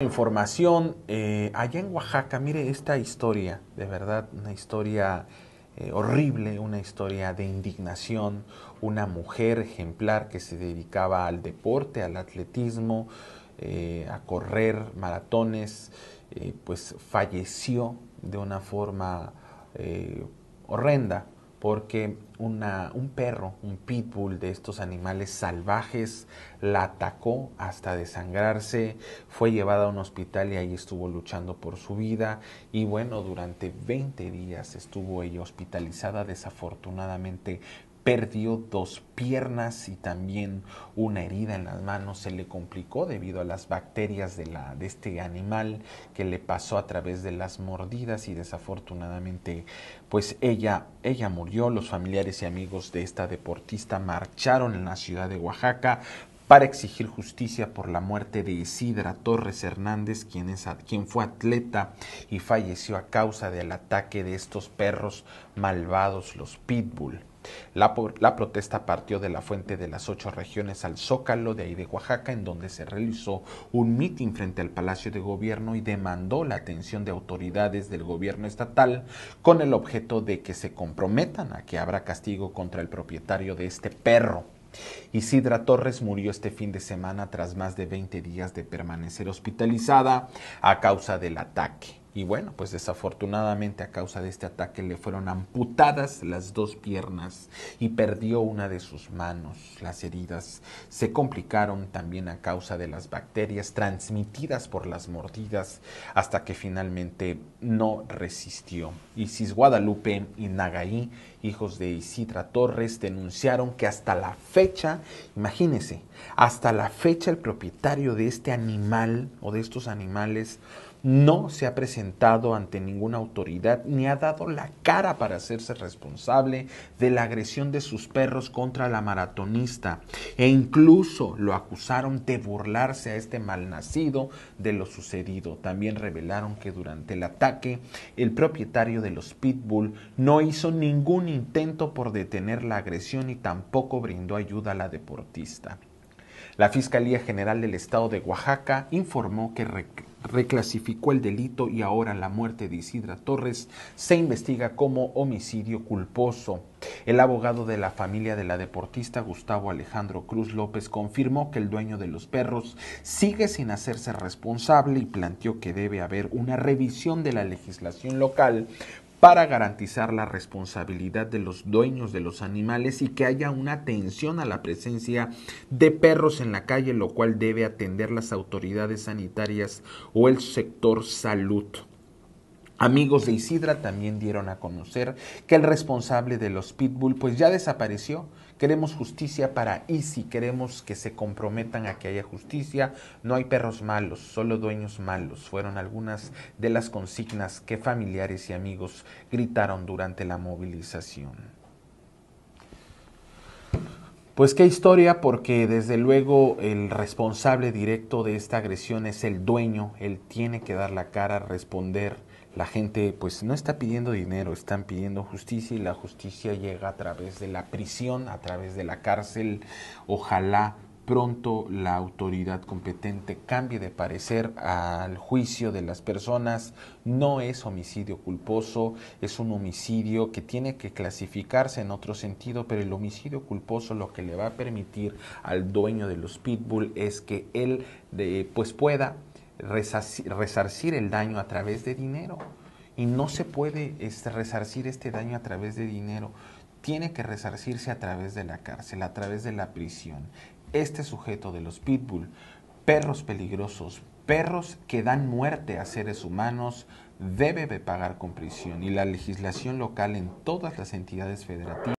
Información eh, allá en Oaxaca, mire esta historia, de verdad, una historia eh, horrible, una historia de indignación, una mujer ejemplar que se dedicaba al deporte, al atletismo, eh, a correr maratones, pues falleció de una forma horrenda porque una, un perro, un pitbull de estos animales salvajes, la atacó hasta desangrarse, fue llevada a un hospital y ahí estuvo luchando por su vida. Y bueno, durante 20 días estuvo ella hospitalizada, desafortunadamente perdió dos piernas y también una herida en las manos. Se le complicó debido a las bacterias de, la, de este animal que le pasó a través de las mordidas y desafortunadamente pues ella, ella murió. Los familiares y amigos de esta deportista marcharon en la ciudad de Oaxaca para exigir justicia por la muerte de Isidra Torres Hernández, quien, es, quien fue atleta y falleció a causa del ataque de estos perros malvados, los pitbull. La, protesta partió de la fuente de las ocho regiones al Zócalo de ahí de Oaxaca, en donde se realizó un mitin frente al Palacio de Gobierno y demandó la atención de autoridades del gobierno estatal con el objeto de que se comprometan a que habrá castigo contra el propietario de este perro. Isidra Torres murió este fin de semana tras más de 20 días de permanecer hospitalizada a causa del ataque. Y bueno, pues desafortunadamente a causa de este ataque le fueron amputadas las dos piernas y perdió una de sus manos. Las heridas se complicaron también a causa de las bacterias transmitidas por las mordidas hasta que finalmente no resistió. Isis Guadalupe y Nagaí, hijos de Isidra Torres, denunciaron que hasta la fecha, imagínense, hasta la fecha el propietario de este animal o de estos animales no se ha presentado ante ninguna autoridad ni ha dado la cara para hacerse responsable de la agresión de sus perros contra la maratonista e incluso lo acusaron de burlarse a este malnacido de lo sucedido. También revelaron que durante el ataque el propietario de los pitbull no hizo ningún intento por detener la agresión y tampoco brindó ayuda a la deportista. La Fiscalía General del Estado de Oaxaca informó que reclasificó el delito y ahora la muerte de Isidra Torres se investiga como homicidio culposo. El abogado de la familia de la deportista Gustavo Alejandro Cruz López confirmó que el dueño de los perros sigue sin hacerse responsable y planteó que debe haber una revisión de la legislación local para garantizar la responsabilidad de los dueños de los animales y que haya una atención a la presencia de perros en la calle, lo cual debe atender las autoridades sanitarias o el sector salud. Amigos de Isidra también dieron a conocer que el responsable de los pitbull pues ya desapareció. Queremos justicia para Isi, queremos que se comprometan a que haya justicia. No hay perros malos, solo dueños malos. Fueron algunas de las consignas que familiares y amigos gritaron durante la movilización. Pues qué historia, porque desde luego el responsable directo de esta agresión es el dueño, él tiene que dar la cara, responder la gente pues no está pidiendo dinero, están pidiendo justicia y la justicia llega a través de la prisión, a través de la cárcel. Ojalá pronto la autoridad competente cambie de parecer al juicio de las personas. No es homicidio culposo, es un homicidio que tiene que clasificarse en otro sentido, pero el homicidio culposo lo que le va a permitir al dueño de los pitbull es que él pues pueda resarcir el daño a través de dinero. Y no se puede este, resarcir este daño a través de dinero. Tiene que resarcirse a través de la cárcel, a través de la prisión. Este sujeto de los pitbull, perros peligrosos, perros que dan muerte a seres humanos, debe de pagar con prisión. Y la legislación local en todas las entidades federativas